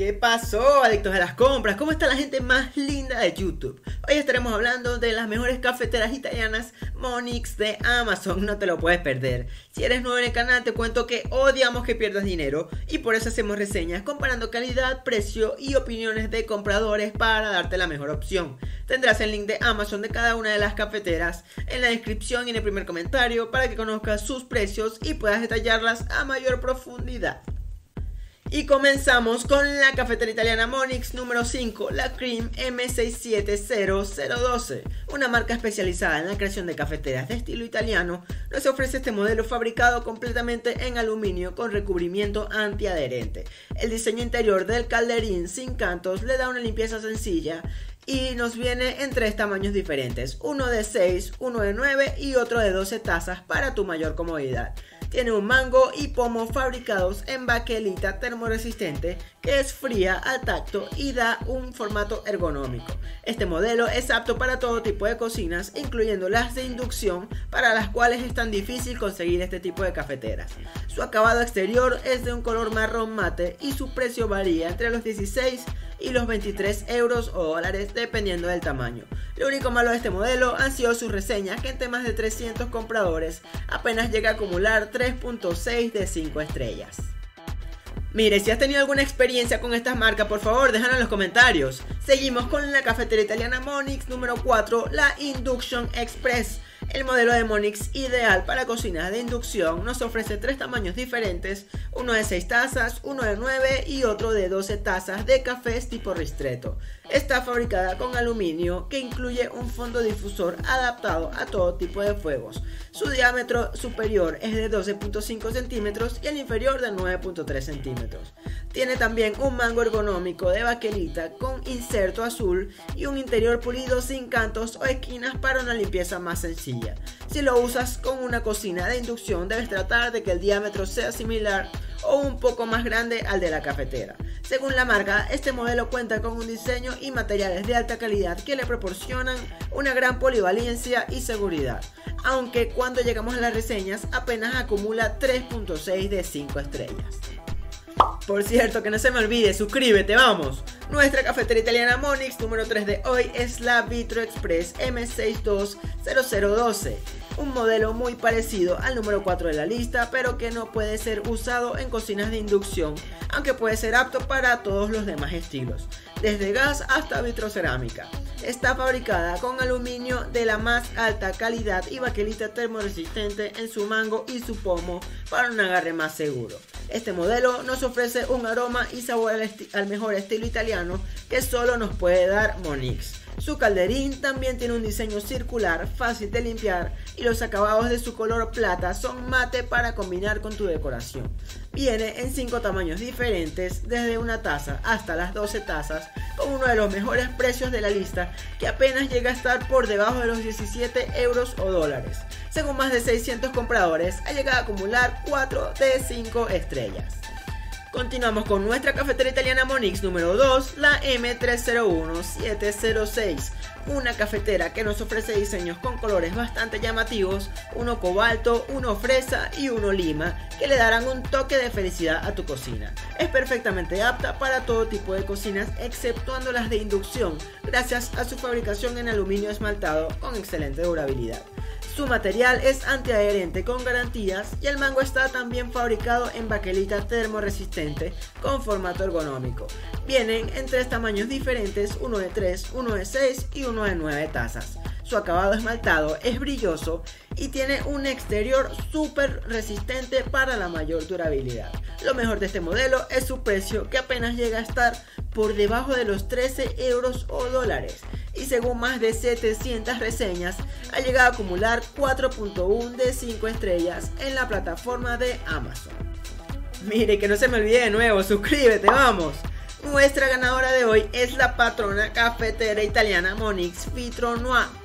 ¿Qué pasó, adictos a las compras? ¿Cómo está la gente más linda de YouTube? Hoy estaremos hablando de las mejores cafeteras italianas Monix de Amazon, no te lo puedes perder. Si eres nuevo en el canal, te cuento que odiamos que pierdas dinero y por eso hacemos reseñas comparando calidad, precio y opiniones de compradores para darte la mejor opción. Tendrás el link de Amazon de cada una de las cafeteras en la descripción y en el primer comentario para que conozcas sus precios y puedas detallarlas a mayor profundidad. Y comenzamos con la cafetera italiana Monix número 5, la Cream M67012. Una marca especializada en la creación de cafeteras de estilo italiano, nos ofrece este modelo fabricado completamente en aluminio con recubrimiento antiadherente. El diseño interior del calderín sin cantos le da una limpieza sencilla y nos viene en tres tamaños diferentes, uno de 6, uno de 9 y otro de 12 tazas para tu mayor comodidad. Tiene un mango y pomo fabricados en baquelita termoresistente que es fría al tacto y da un formato ergonómico. Este modelo es apto para todo tipo de cocinas, incluyendo las de inducción, para las cuales es tan difícil conseguir este tipo de cafeteras. Su acabado exterior es de un color marrón mate y su precio varía entre los 16 y los 23 euros o dólares dependiendo del tamaño. Lo único malo de este modelo han sido sus reseñas que entre más de 300 compradores apenas llega a acumular 3.6 de 5 estrellas. Mire, si has tenido alguna experiencia con estas marcas, por favor déjalo en los comentarios. Seguimos con la cafetera italiana Monix número 4, la Induction Express. El modelo de Monix ideal para cocinas de inducción nos ofrece tres tamaños diferentes, uno de 6 tazas, uno de 9 y otro de 12 tazas de cafés tipo ristretto. Está fabricada con aluminio que incluye un fondo difusor adaptado a todo tipo de fuegos. Su diámetro superior es de 12.5 centímetros y el inferior de 9.3 centímetros. Tiene también un mango ergonómico de baquelita con inserto azul y un interior pulido sin cantos o esquinas para una limpieza más sencilla. Si lo usas con una cocina de inducción debes tratar de que el diámetro sea similar o un poco más grande al de la cafetera. Según la marca, este modelo cuenta con un diseño y materiales de alta calidad que le proporcionan una gran polivalencia y seguridad, aunque cuando llegamos a las reseñas apenas acumula 3.6 de 5 estrellas. Por cierto, que no se me olvide, suscríbete, vamos. Nuestra cafetera italiana Monix número 3 de hoy es la Vitro Express M620012 un modelo muy parecido al número 4 de la lista, pero que no puede ser usado en cocinas de inducción, aunque puede ser apto para todos los demás estilos, desde gas hasta vitrocerámica. Está fabricada con aluminio de la más alta calidad y baquelita termoresistente en su mango y su pomo para un agarre más seguro. Este modelo nos ofrece un aroma y sabor al, mejor estilo italiano que solo nos puede dar Monix. Su calderín también tiene un diseño circular, fácil de limpiar y los acabados de su color plata son mate para combinar con tu decoración. Viene en 5 tamaños diferentes, desde una taza hasta las 12 tazas, con uno de los mejores precios de la lista que apenas llega a estar por debajo de los 17 euros o dólares. Según más de 600 compradores, ha llegado a acumular 4 de 5 estrellas. Continuamos con nuestra cafetera italiana Monix número 2, la M301706, una cafetera que nos ofrece diseños con colores bastante llamativos, uno cobalto, uno fresa y uno lima, que le darán un toque de felicidad a tu cocina. Es perfectamente apta para todo tipo de cocinas, exceptuando las de inducción, gracias a su fabricación en aluminio esmaltado con excelente durabilidad. Su material es antiadherente con garantías y el mango está también fabricado en baquelita termoresistente con formato ergonómico. Vienen en tres tamaños diferentes, uno de 3, uno de 6 y uno de 9 tazas. Su acabado esmaltado es brilloso y tiene un exterior súper resistente para la mayor durabilidad. Lo mejor de este modelo es su precio que apenas llega a estar por debajo de los 13 euros o dólares y según más de 700 reseñas ha llegado a acumular 4.1 de 5 estrellas en la plataforma de Amazon. Mire que no se me olvide de nuevo, suscríbete, vamos. Nuestra ganadora de hoy es la patrona cafetera italiana Monix Vitro Noir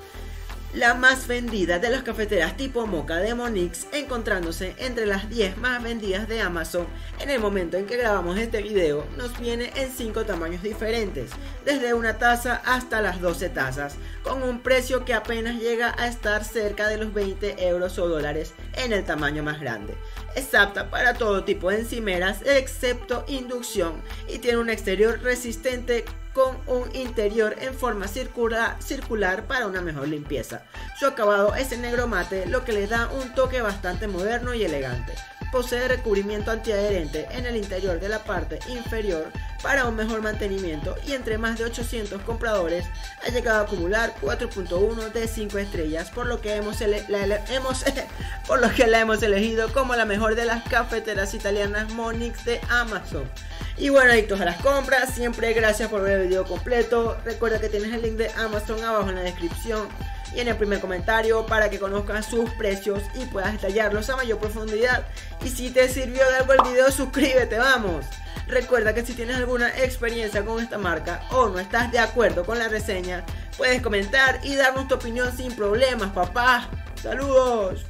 la más vendida de las cafeteras tipo Mocha de Monix, encontrándose entre las 10 más vendidas de Amazon. En el momento en que grabamos este video, nos viene en 5 tamaños diferentes, desde una taza hasta las 12 tazas, con un precio que apenas llega a estar cerca de los 20 euros o dólares en el tamaño más grande. Es apta para todo tipo de encimeras excepto inducción y tiene un exterior resistente con un interior en forma circular, para una mejor limpieza. Su acabado es en negro mate, lo que le da un toque bastante moderno y elegante. Posee recubrimiento antiadherente en el interior de la parte inferior para un mejor mantenimiento y entre más de 800 compradores ha llegado a acumular 4.1 de 5 estrellas, por lo, que hemos, hemos por lo que la hemos elegido como la mejor de las cafeteras italianas Monix de Amazon. Y bueno, adictos a las compras, siempre gracias por ver el video completo. Recuerda que tienes el link de Amazon abajo en la descripción y en el primer comentario para que conozcas sus precios y puedas detallarlos a mayor profundidad. Y si te sirvió de algo el video, suscríbete, vamos. Recuerda que si tienes alguna experiencia con esta marca o no estás de acuerdo con la reseña, puedes comentar y darnos tu opinión sin problemas, papá. Saludos.